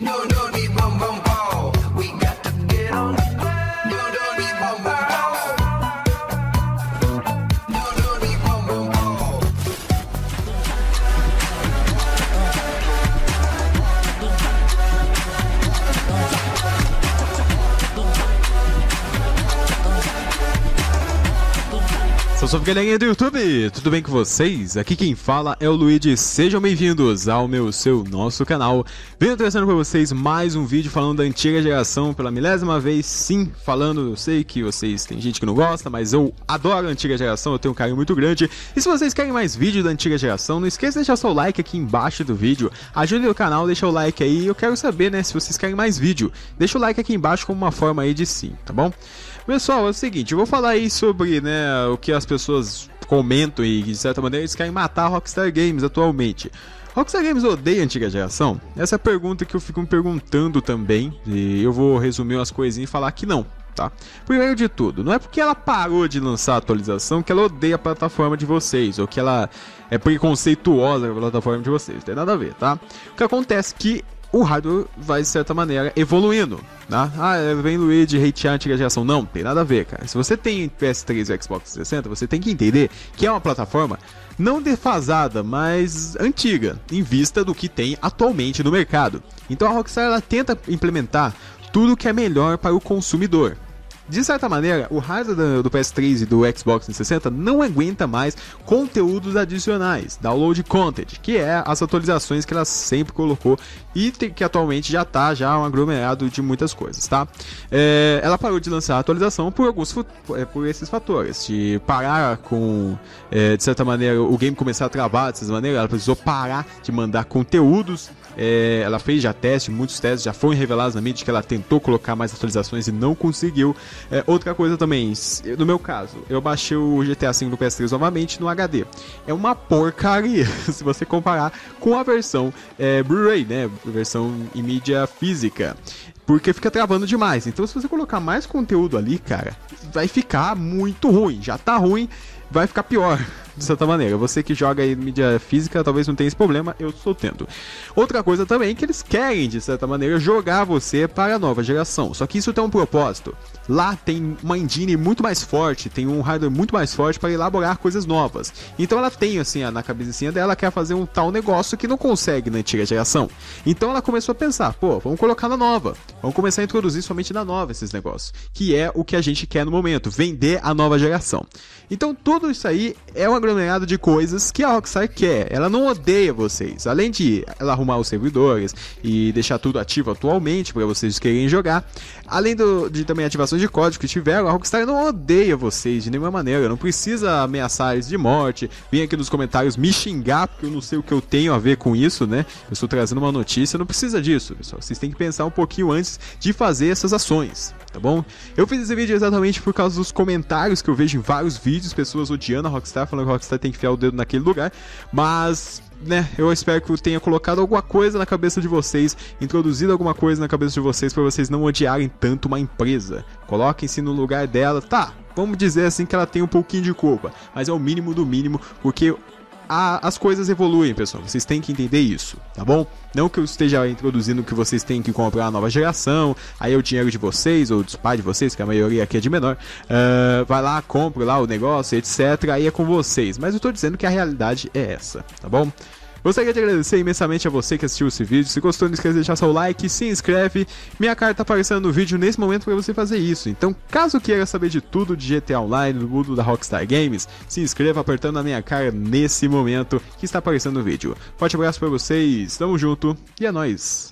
No, no need bum bum Salve, salve galerinha do YouTube, tudo bem com vocês? Aqui quem fala é o Luigi, sejam bem-vindos ao meu, seu, nosso canal. Venho trazendo para vocês mais um vídeo falando da antiga geração pela milésima vez, sim, falando, eu sei que vocês, tem gente que não gosta, mas eu adoro a antiga geração, eu tenho um carinho muito grande. E se vocês querem mais vídeo da antiga geração, não esqueça de deixar seu like aqui embaixo do vídeo, ajude o canal, deixa o like aí, eu quero saber, né, se vocês querem mais vídeo. Deixa o like aqui embaixo como uma forma aí de sim, tá bom? Pessoal, é o seguinte, eu vou falar aí sobre né, o que as pessoas comentam e de certa maneira eles querem matar a Rockstar Games atualmente. Rockstar Games odeia a antiga geração? Essa é a pergunta que eu fico me perguntando também, e eu vou resumir umas coisinhas e falar que não. Tá? Primeiro de tudo, não é porque ela parou de lançar a atualização que ela odeia a plataforma de vocês, ou que ela é preconceituosa com a plataforma de vocês, não tem nada a ver, tá? O que acontece é que o hardware vai, de certa maneira, evoluindo. Né? Ah, vem Luigi hatear a antiga geração. Não, tem nada a ver, cara. Se você tem PS3 e Xbox 360, você tem que entender que é uma plataforma não defasada, mas antiga, em vista do que tem atualmente no mercado. Então a Rockstar ela tenta implementar tudo que é melhor para o consumidor. De certa maneira, o hardware do PS3 e do Xbox 360 não aguenta mais conteúdos adicionais, download content, que é as atualizações que ela sempre colocou e que atualmente já está já um aglomerado de muitas coisas, tá? É, ela parou de lançar a atualização por alguns é, por esses fatores, de parar com, é, de certa maneira, o game começar a travar dessa maneira, ela precisou parar de mandar conteúdos é, ela fez já teste, muitos testes já foram revelados na mídia que ela tentou colocar mais atualizações e não conseguiu. É, outra coisa também, no meu caso, eu baixei o GTA V no PS3 novamente no HD. É uma porcaria se você comparar com a versão é, Blu-ray, né? Versão em mídia física. Porque fica travando demais. Então, se você colocar mais conteúdo ali, cara, vai ficar muito ruim. Já tá ruim, vai ficar pior de certa maneira. Você que joga em mídia física talvez não tenha esse problema, eu estou tendo. Outra coisa também é que eles querem, de certa maneira, jogar você para a nova geração. Só que isso tem um propósito. Lá tem uma engine muito mais forte, tem um hardware muito mais forte para elaborar coisas novas. Então ela tem, assim, na cabecinha dela, quer fazer um tal negócio que não consegue na antiga geração. Então ela começou a pensar, pô, vamos colocar na nova. Vamos começar a introduzir somente na nova esses negócios. Que é o que a gente quer no momento, vender a nova geração. Então tudo isso aí é um aglomerado de coisas que a Rockstar quer. Ela não odeia vocês. Além de ela arrumar os servidores e deixar tudo ativo atualmente para vocês querem jogar, além do, de também ativações de código que tiveram, a Rockstar não odeia vocês de nenhuma maneira. Não precisa ameaçar eles de morte. Vem aqui nos comentários me xingar porque eu não sei o que eu tenho a ver com isso, né? Eu estou trazendo uma notícia, não precisa disso, pessoal. Vocês têm que pensar um pouquinho antes de fazer essas ações, tá bom? Eu fiz esse vídeo exatamente por causa dos comentários que eu vejo em vários vídeos, pessoas odiando a Rockstar, falando Rockstar tem que enfiar o dedo naquele lugar, mas né, eu espero que eu tenha colocado alguma coisa na cabeça de vocês, introduzido alguma coisa na cabeça de vocês para vocês não odiarem tanto uma empresa. Coloquem-se no lugar dela, tá? Vamos dizer assim que ela tem um pouquinho de culpa, mas é o mínimo do mínimo, porque a, as coisas evoluem, pessoal. Vocês têm que entender isso, tá bom? Não que eu esteja introduzindo que vocês têm que comprar a nova geração, aí é o dinheiro de vocês ou dos pais de vocês, que a maioria aqui é de menor. Uh, vai lá, compra lá o negócio, etc. Aí é com vocês. Mas eu tô dizendo que a realidade é essa, tá bom? Gostaria de agradecer imensamente a você que assistiu esse vídeo. Se gostou, não esqueça de deixar seu like, se inscreve. Minha cara tá aparecendo no vídeo nesse momento para você fazer isso. Então, caso queira saber de tudo de GTA Online, do mundo da Rockstar Games, se inscreva apertando a minha cara nesse momento que está aparecendo no vídeo. Forte abraço para vocês, tamo junto e é nóis!